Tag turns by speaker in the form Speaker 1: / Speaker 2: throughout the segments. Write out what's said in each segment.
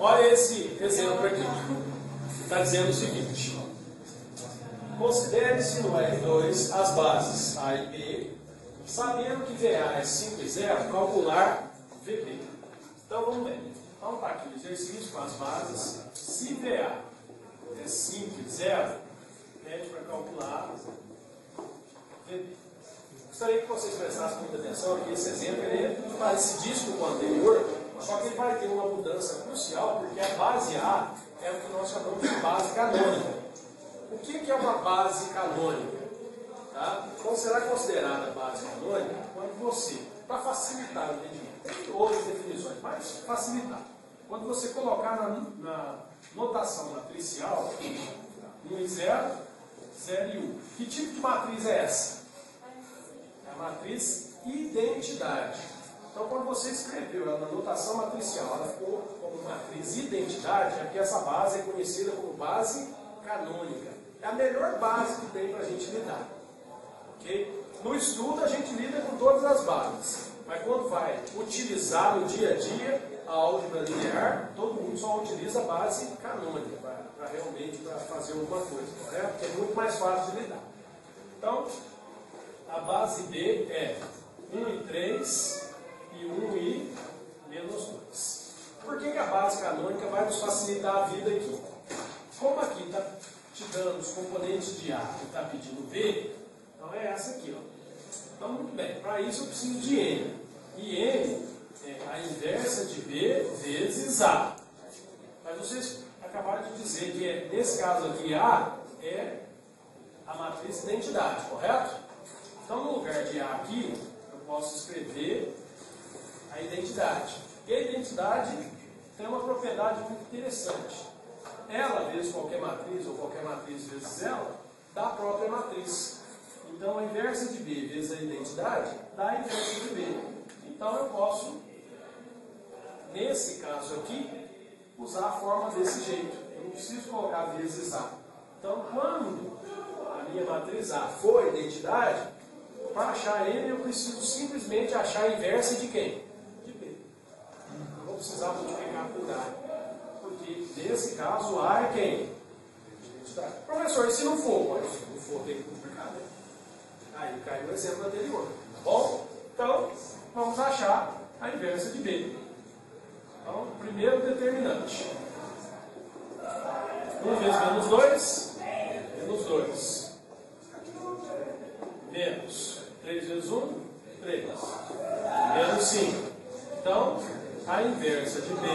Speaker 1: Olha esse exemplo aqui. Está dizendo o seguinte. Considere-se no R2 as bases A e B, sabendo que VA é 5 e 0, calcular VB. Então vamos ver. Então está aqui o exercício com as bases. Se VA é 5 e 0, pede para calcular VB. Gostaria que vocês prestassem muita atenção aqui. Esse exemplo ele é parecidíssimo com o anterior, só que ele vai ter uma mudança crucial, porque a base A é o que nós chamamos de base canônica. O que é uma base canônica? Tá? Então será considerada base canônica quando você, para facilitar o entendimento, tem outras definições, mas facilitar. Quando você colocar na, na notação matricial 1 e 0, 0 e 1. Que tipo de matriz é essa? É a matriz identidade. Então, quando você escreveu na notação matricial, ela ficou como matriz identidade, aqui essa base é conhecida como base canônica. É a melhor base que tem para a gente lidar. Okay? No estudo, a gente lida com todas as bases. Mas quando vai utilizar no dia a dia a álgebra linear, todo mundo só utiliza a base canônica para realmente pra fazer alguma coisa, correto? Porque é muito mais fácil de lidar. Então, a base B é 1 e 3 e 1 e menos 2. Por que, que a base canônica vai nos facilitar a vida aqui? Como aqui está te dando os componentes de A e está pedindo B, então é essa aqui. Ó. Então, muito bem, para isso eu preciso de N. E N é a inversa de B vezes A. Mas vocês acabaram de dizer que é, nesse caso aqui A é a matriz identidade, correto? Então, no lugar de A aqui, eu posso escrever a identidade. E a identidade tem uma propriedade muito interessante. Ela vezes qualquer matriz, ou qualquer matriz vezes ela, dá a própria matriz. Então, a inversa de B vezes a identidade dá a inversa de B. Então, eu posso, nesse caso aqui, usar a forma desse jeito. Eu não preciso colocar vezes A. Então, quando a minha matriz A for identidade, para achar N, eu preciso simplesmente achar a inversa de quem? Vou precisar multiplicar por A. Porque, nesse caso, A é quem? Professor, e se não for? Mas se não for, tem que multiplicar. Né? Aí cai no exemplo anterior. Tá bom? Então, vamos achar a inversa de B. Então, primeiro determinante. 1 vezes menos 2, menos 2. Menos 3 vezes 1, 3. Menos 5. Então, a inversa de B,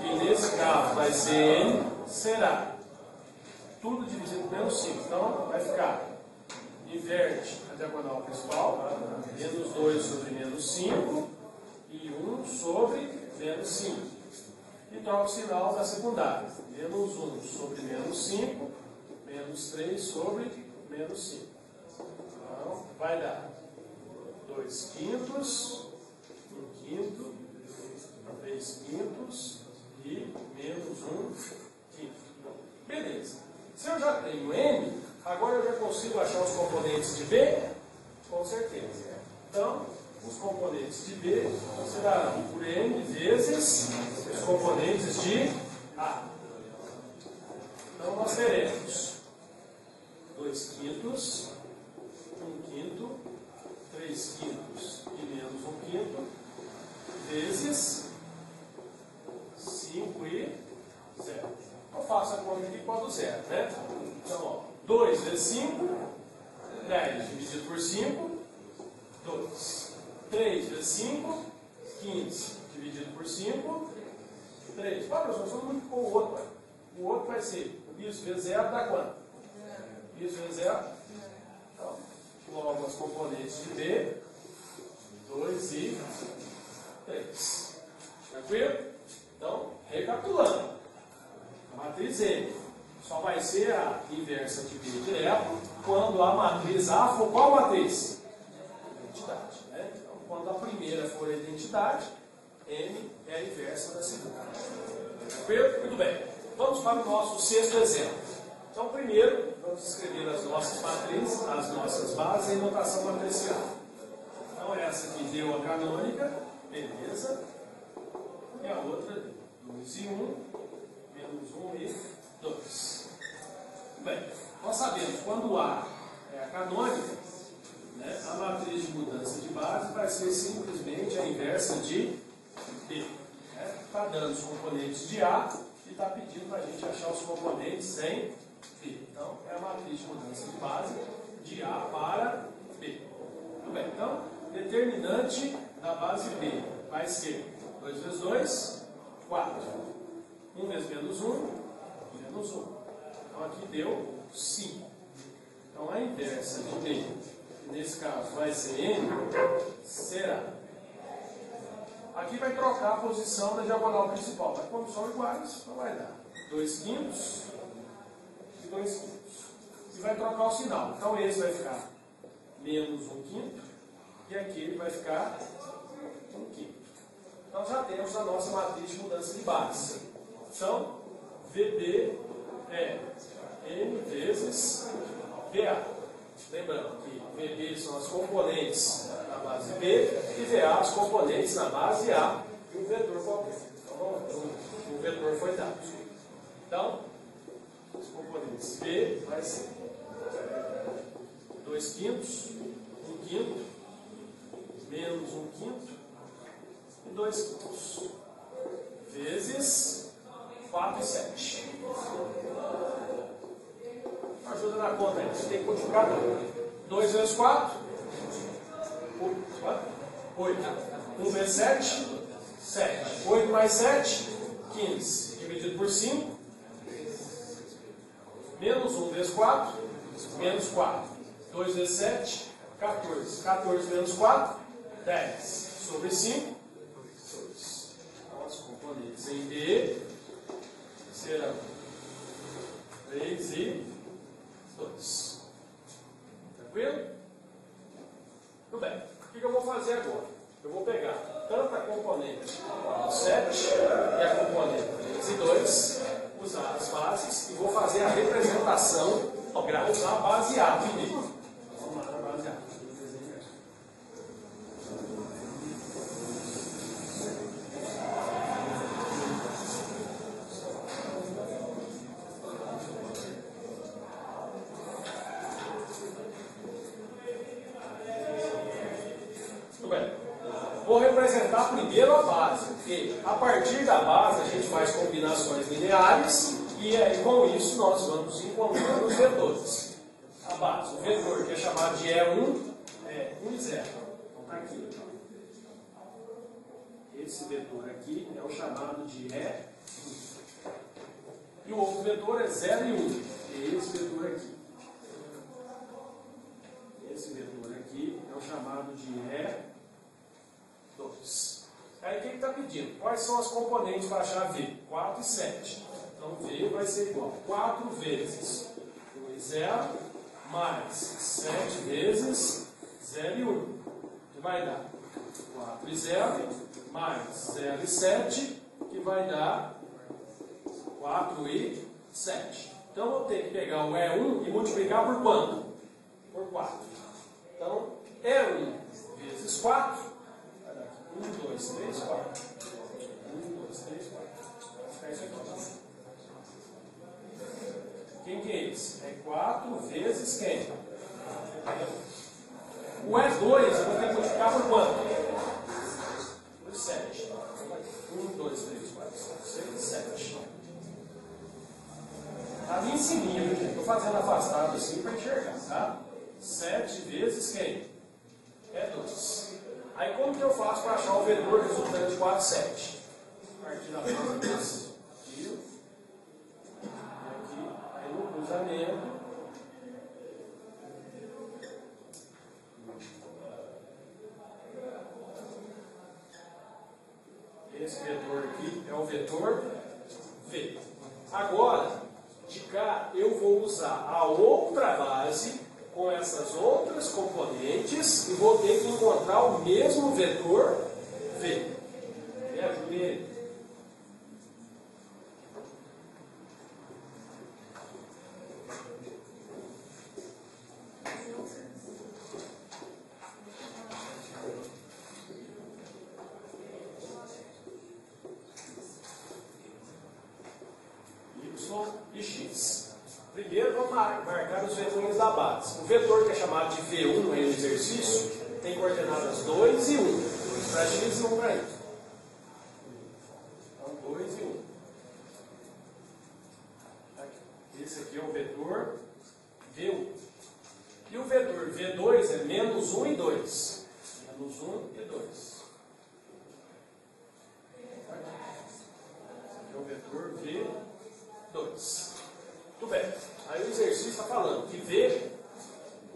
Speaker 1: que nesse caso vai ser N, será tudo dividido menos 5. Então, vai ficar, inverte a diagonal principal, menos 2 sobre menos 5, e 1 sobre menos 5. E troca o sinal da secundária. Menos 1 sobre menos 5, menos 3 sobre menos 5. Então, vai dar 2 quintos, 1 quinto, 3 quintos e menos 1 quinto. Beleza. Se eu já tenho M, agora eu já consigo achar os componentes de B? Com certeza. Então, os componentes de B serão por N vezes os componentes de A. Então, nós teremos 2 quintos, 1 quinto, 3 quintos e menos 1 quinto, vezes 5 e 0. Eu faço a conta aqui com a do zero, né? Então, 2 vezes 5, 10 dividido por 5, 2. 3 vezes 5, 15 dividido por 5, 3. Pá, professor, só com o outro. O outro vai ser isso vezes 0 dá quanto? Isso vezes 0. Então, logo as componentes de B, 2 e 3. Tranquilo? Então, recapitulando. A matriz M só vai ser a inversa de B direto quando a matriz A for qual matriz? Identidade. Né? Então, quando a primeira for a identidade, M é a inversa da segunda. Tranquilo? Muito bem. Vamos para o nosso sexto exemplo. Então, primeiro, vamos escrever as nossas matrizes, as nossas bases em notação matricial. Então, essa aqui deu a canônica, beleza. E a outra 2 e 1, menos 1 e 2. Bem, nós sabemos quando A é a canônica, né, a matriz de mudança de base vai ser simplesmente a inversa de B. Está né? dando os componentes de A e está pedindo para a gente achar os componentes em B. Então, é a matriz de mudança de base de A para B. Muito bem, então, determinante da base B vai ser 2 vezes 2, 4. 1 vezes menos 1, menos 1. Então aqui deu 5. Então a inversa de B, que nesse caso vai ser N, será. Aqui vai trocar a posição da diagonal principal, mas como são iguais, não vai dar. 2 quintos e 2 quintos. E vai trocar o sinal. Então esse vai ficar menos 1 quinto, e aqui ele vai ficar 1 quinto nós já temos a nossa matriz de mudança de base. Então, VB é N vezes VA. Lembrando que VB são as componentes na base B e VA as componentes na base A e um vetor qualquer. Então, o vetor foi dado. Então, os componentes B vai ser 2 quintos, 1 um quinto, menos 1 um quinto, 2 quintos. Vezes 4 e 7. Ajuda na conta aí, você tem que multiplicar 2 vezes 4. 8. 1 vezes 7. 7. 8 mais 7. 15. Dividido por 5. Menos 1 vezes 4. Menos 4. 2 vezes 7. 14. 14 menos 4. 10. Sobre 5 componentes em B serão 3 e 2. Tranquilo? Tudo bem. O que eu vou fazer agora? Eu vou pegar tanto a componente 7 e a componente 3 e 2, usar as bases e vou fazer a representação gráfica baseada em B. Vamos lá, baseada. Primeiro a base, porque a partir da base a gente faz combinações lineares e aí com isso nós vamos encontrando os vetores. A base, o vetor que é chamado de E1 é 1 e 0. Então está aqui. Esse vetor aqui é o chamado de E1. E o outro vetor é 0 e 1, é esse vetor aqui. Esse vetor aqui é o chamado de E2 pedindo. Quais são as componentes para achar V? 4 e 7. Então V vai ser igual a 4 vezes 2, 0, mais 7 vezes 0 e 1. Que vai dar 4 e 0, mais 0 e 7, que vai dar 4 e 7. Então eu tenho que pegar o E1 e multiplicar por quanto? Por 4. Então, E1 vezes 4 1, 2, 3, 4. Isso aqui. Quem que é esse? É 4 vezes quem? O E2 eu vou ter que multiplicar por quanto? Por 7. 1, 2, 3, 4, 5, 6, 7. Está ali em cima, Estou fazendo afastado assim para enxergar, tá? 7 vezes quem? É 2. Aí como que eu faço para achar o vetor resultante de 4, 7? A partir da base desse aqui, e aqui, aí no cruzamento, esse vetor aqui é o vetor V. Agora, de cá, eu vou usar a outra base com essas outras componentes e vou ter que encontrar o mesmo vetor V. Me ajude e x. Primeiro, vamos marcar os vetores da base. O vetor que é chamado de V1 aí no exercício tem coordenadas 2 e 1. 2 para x e 1 para y. Então, 2 e 1. Esse aqui é o vetor V1. E o vetor V2 é menos 1 e 2. Menos 1 e 2. é o vetor V2. Muito bem. Aí o exercício está falando que V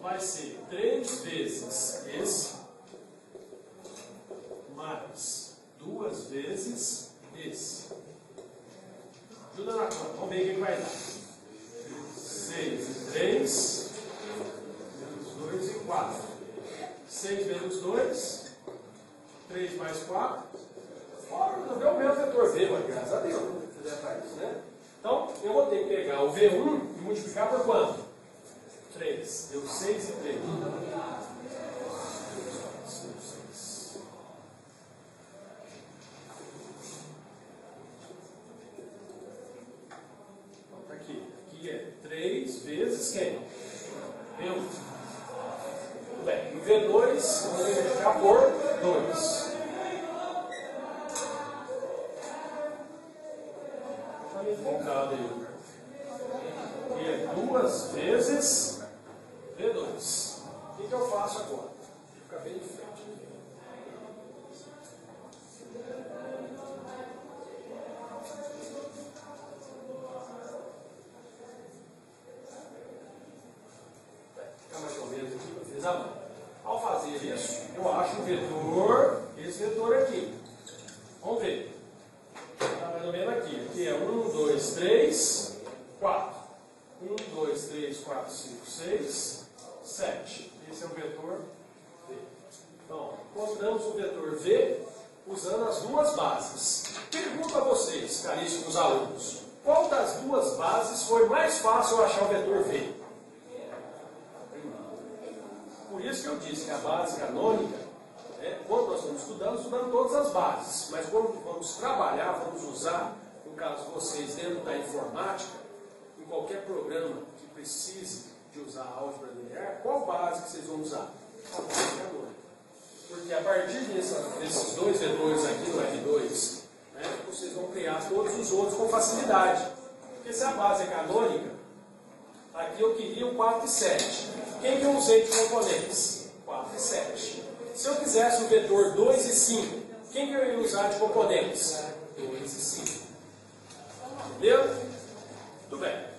Speaker 1: vai ser 3 vezes esse mais 2 vezes esse. Ajuda na conta. Vamos ver o que vai dar. 6 e 3, menos 2 e 4. 6 menos 2, 3 mais 4, Fora, deu o mesmo vetor V, mas graças a Deus, né? Então, eu vou ter que pegar o V1 e multiplicar por quanto? 3. Deu 6 e 3. Então, tá aqui. Aqui é 3 vezes quem? V1. Muito bem. O V2, eu vou multiplicar por 2. Aí. E é duas vezes V2. O que, eu faço agora? Fica bem em frente. Mais ou menos aqui, a mão. Ao fazer isso, eu acho o vetor, esse vetor aqui. Vamos ver. Está mais ou menos aqui. Aqui é 1, 2, 3, 4. 1, 2, 3, 4, 5, 6, 7. Esse é o vetor V. Então, encontramos o vetor V usando as duas bases. Pergunto a vocês, caríssimos alunos, qual das duas bases foi mais fácil achar o vetor V? Por isso que eu disse que a base canônica é, quando nós estamos estudando, estudando todas as bases. Mas quando vamos trabalhar, vamos usar, no caso vocês, dentro da informática, em qualquer programa que precise de usar álgebra linear, qual base que vocês vão usar? A base canônica. Porque a partir dessa, desses dois vetores aqui no R2, né, vocês vão criar todos os outros com facilidade. Porque se a base é canônica, aqui eu queria o 4 e 7. Quem que eu usei de componentes? 4 e 7. Se eu quisesse o vetor 2 e 5, quem que eu ia usar de componentes? Entendeu? Tudo bem.